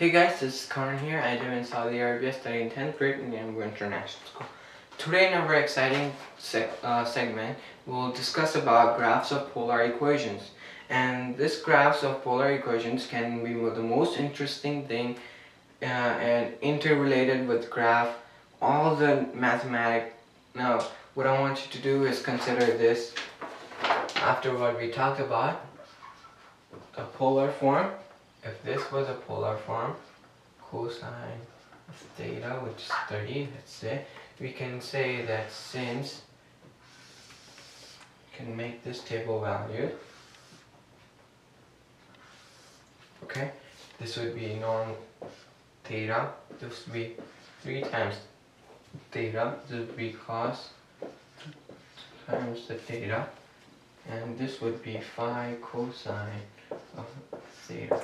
Hey guys, this is Karan here. I live in Saudi Arabia studying 10th grade in Yanbu International School. Today in a very exciting seg uh, segment, we'll discuss about graphs of polar equations. And this graphs of polar equations can be the most interesting thing uh, and interrelated with graph, all the mathematic. Now, what I want you to do is consider this after what we talked about, a polar form if this was a polar form, cosine of theta, which is 30, let's say, we can say that since can make this table value, okay, this would be norm theta, this would be 3 times theta, this would be cos times the theta, and this would be phi cosine of theta.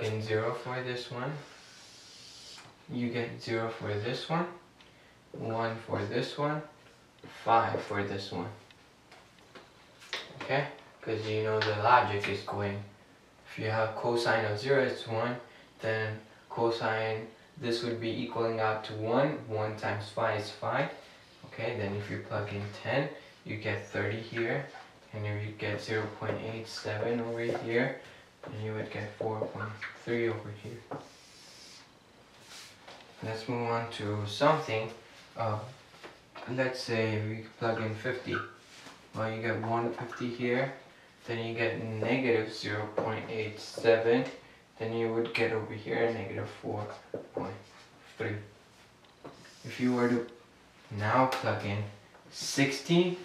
Plug in 0 for this one. You get 0 for this one, 1 for this one, 5 for this one. Okay? Because you know the logic is going, if you have cosine of 0 it's 1, then cosine, this would be equaling out to 1, 1 times 5 is 5. Okay, then if you plug in 10, you get 30 here, and if you get 0 0.87 over here, and you would get 4.3 over here. Let's move on to something. Uh, let's say we plug in 50. Well, you get 150 here, then you get negative 0.87, then you would get over here negative 4.3. If you were to now plug in 60,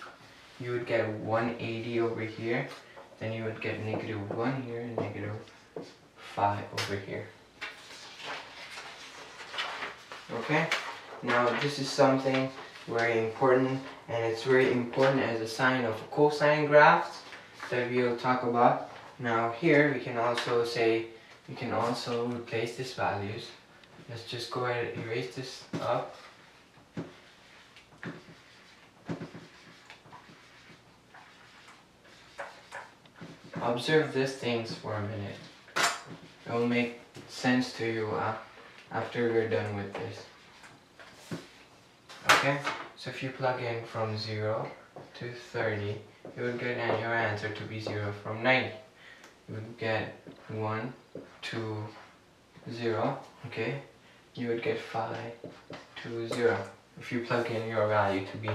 you would get 180 over here, then you would get negative 1 here and negative 5 over here. Okay, now this is something very important and it's very important as a sign of cosine graphs that we'll talk about. Now here we can also say, we can also replace these values. Let's just go ahead and erase this up observe these things for a minute. It will make sense to you after we're done with this. Okay, so if you plug in from 0 to 30, you would get your answer to be 0 from 90. You would get 1 to 0, okay? You would get 5 to 0. If you plug in your value to be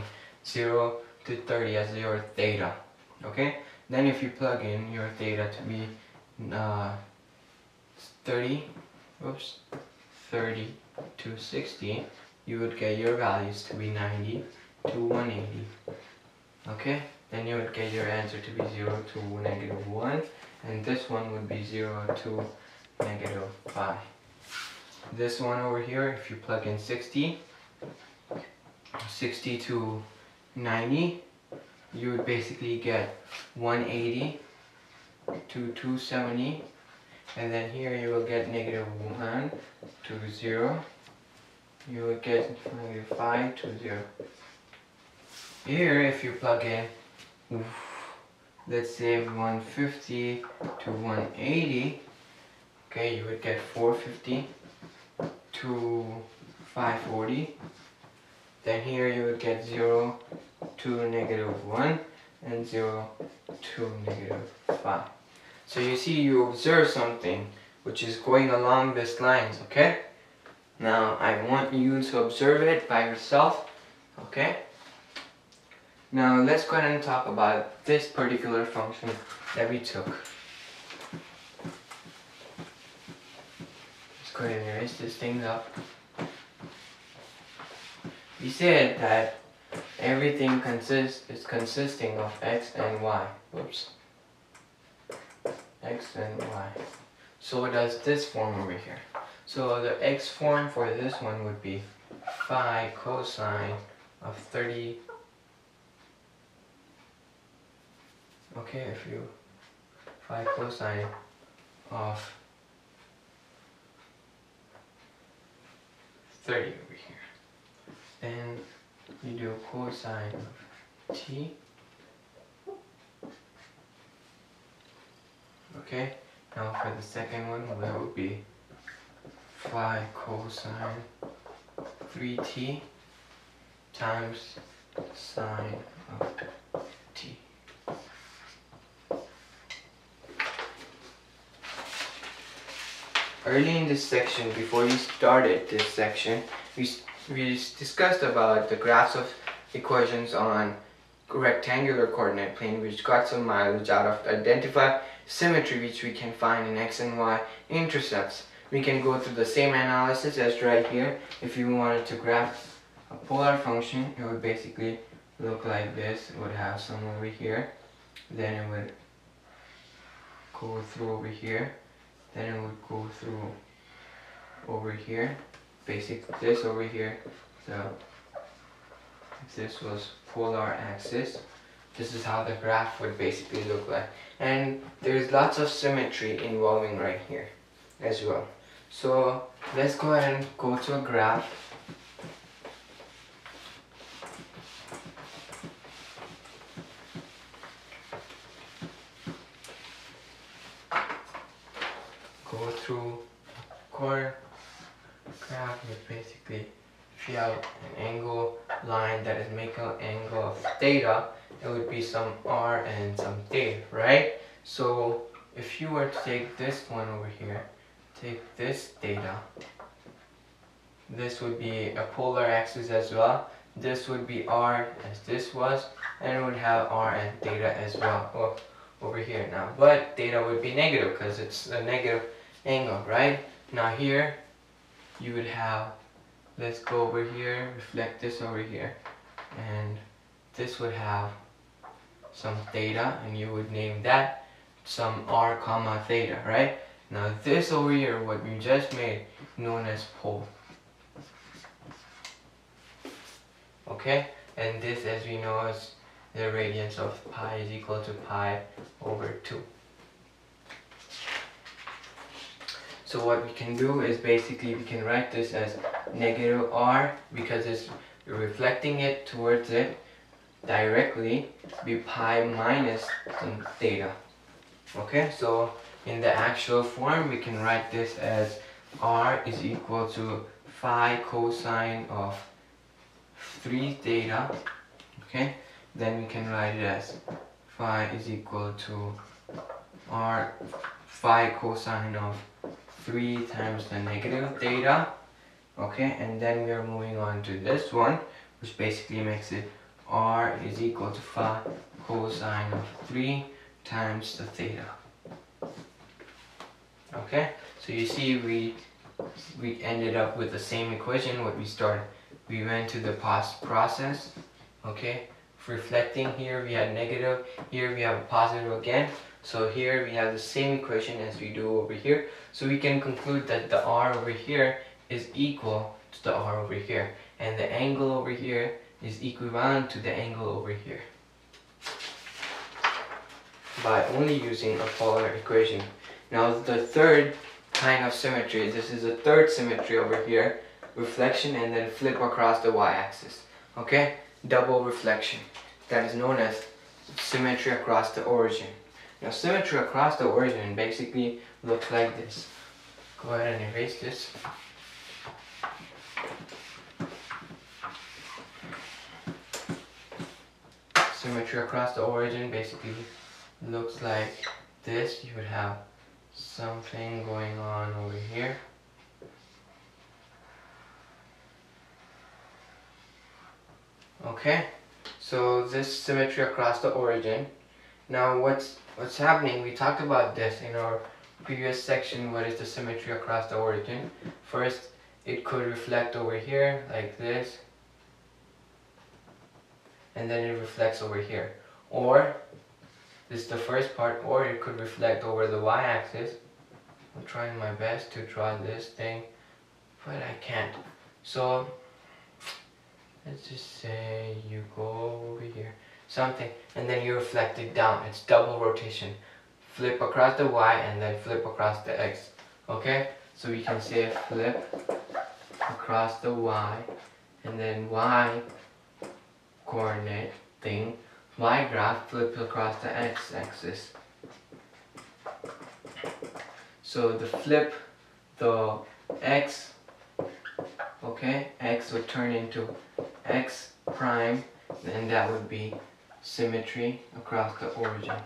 0 to 30 as your theta, okay? Then if you plug in your theta to be uh, 30, oops, 30 to 60, you would get your values to be 90 to 180. Okay? Then you would get your answer to be 0 to negative 1, and this one would be 0 to negative 5. This one over here, if you plug in 60, 60 to 90, you would basically get 180 to 270 and then here you will get negative 1 to 0 you will get negative 5 to 0 here if you plug in let's say 150 to 180 okay you would get 450 to 540 then here you would get 0 to negative 1 and 0 to negative 5. So you see you observe something which is going along these lines, okay? Now I want you to observe it by yourself, okay? Now let's go ahead and talk about this particular function that we took. Let's go ahead and erase this thing up. We said that everything consists is consisting of x and y. Whoops. x and y. So what does this form over here. So the x form for this one would be phi cosine of 30. Okay, if you phi cosine of 30 over here. Then you do cosine of t. Okay, now for the second one, that would be phi cosine 3t times sine of t. Early in this section, before we started this section, we, we discussed about the graphs of equations on rectangular coordinate plane which got some mileage out of identify symmetry which we can find in x and y intercepts. We can go through the same analysis as right here. If you wanted to graph a polar function, it would basically look like this. It would have some over here. Then it would go through over here then it would go through over here basic this over here so this was polar axis. This is how the graph would basically look like. And there's lots of symmetry involving right here as well. So let's go ahead and go to a graph through corner graph is basically if you have an angle line that is making an angle of theta, it would be some r and some theta, right? So if you were to take this one over here, take this theta, this would be a polar axis as well. This would be r as this was, and it would have r and theta as well well, over here now. But theta would be negative because it's a negative angle, right? Now here, you would have, let's go over here, reflect this over here, and this would have some theta, and you would name that some r comma theta, right? Now this over here, what we just made, known as pole. Okay? And this, as we know, is the radiance of pi is equal to pi over 2. So what we can do is basically we can write this as negative r because it's reflecting it towards it directly be pi minus some theta. Okay, so in the actual form we can write this as r is equal to phi cosine of 3 theta. Okay, then we can write it as phi is equal to r phi cosine of 3 times the negative theta okay? And then we are moving on to this one which basically makes it r is equal to phi cosine of 3 times the theta okay? So you see we we ended up with the same equation what we started we went to the past process okay? Reflecting here we had negative here we have a positive again so here we have the same equation as we do over here. So we can conclude that the r over here is equal to the r over here. And the angle over here is equivalent to the angle over here. By only using a polar equation. Now the third kind of symmetry, this is the third symmetry over here. Reflection and then flip across the y-axis. Okay? Double reflection. That is known as symmetry across the origin. Now symmetry across the origin basically looks like this. Go ahead and erase this. Symmetry across the origin basically looks like this. You would have something going on over here. Okay, so this symmetry across the origin. Now what's what's happening, we talked about this in our previous section, what is the symmetry across the origin. First, it could reflect over here, like this, and then it reflects over here. Or, this is the first part, or it could reflect over the y-axis. I'm trying my best to draw this thing, but I can't. So, let's just say you go over here something, and then you reflect it down. It's double rotation. Flip across the y and then flip across the x. Okay? So we can say flip across the y and then y coordinate thing y graph flips across the x-axis so the flip the x okay x would turn into x prime and that would be symmetry across the origin.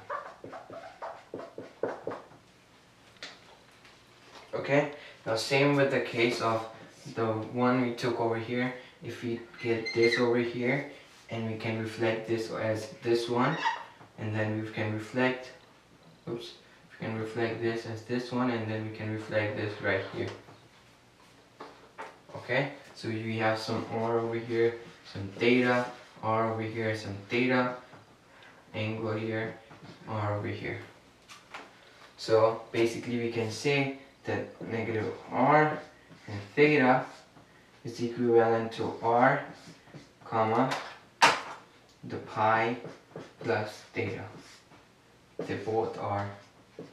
Okay now same with the case of the one we took over here. If we get this over here and we can reflect this as this one and then we can reflect oops we can reflect this as this one and then we can reflect this right here. Okay so we have some r over here some theta r over here some theta angle here r over here. So basically we can say that negative r and theta is equivalent to r comma the pi plus theta. They both are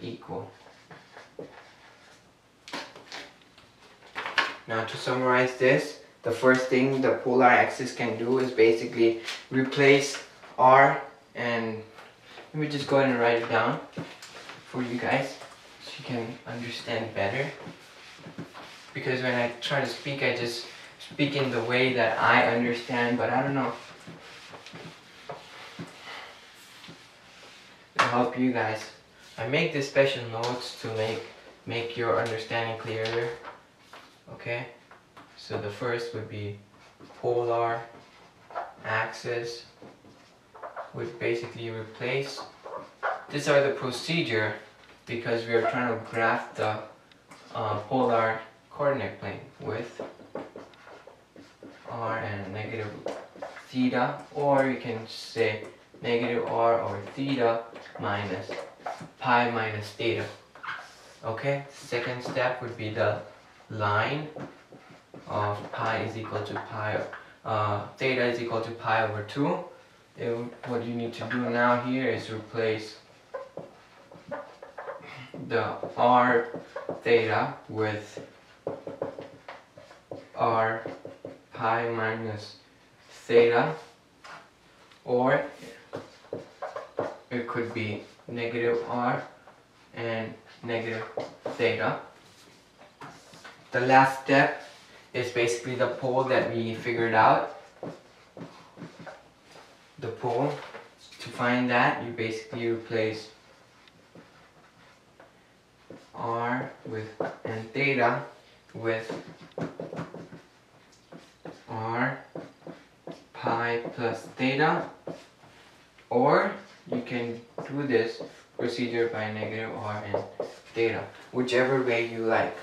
equal. Now to summarize this the first thing the polar axis can do is basically replace r and let me just go ahead and write it down for you guys so you can understand better. Because when I try to speak I just speak in the way that I understand but I don't know. To help you guys I make these special notes to make make your understanding clearer okay? So the first would be polar axis would basically replace these are the procedure because we are trying to graph the uh, polar coordinate plane with r and negative theta or you can say negative r or theta minus pi minus theta. Okay second step would be the line of pi is equal to pi uh, theta is equal to pi over 2 it, what you need to do now here is replace the r theta with r pi minus theta or it could be negative r and negative theta. The last step is basically the pole that we figured out the pole to find that you basically replace r with and theta with r pi plus theta. Or you can do this procedure by negative r and theta whichever way you like.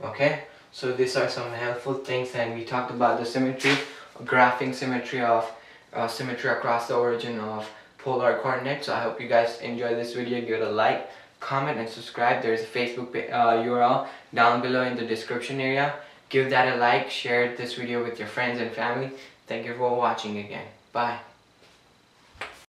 Okay? So these are some helpful things and we talked about the symmetry graphing symmetry of uh, symmetry across the origin of polar coordinates. So i hope you guys enjoy this video. Give it a like comment and subscribe. There's a facebook uh, url down below in the description area. Give that a like. Share this video with your friends and family. Thank you for watching again. Bye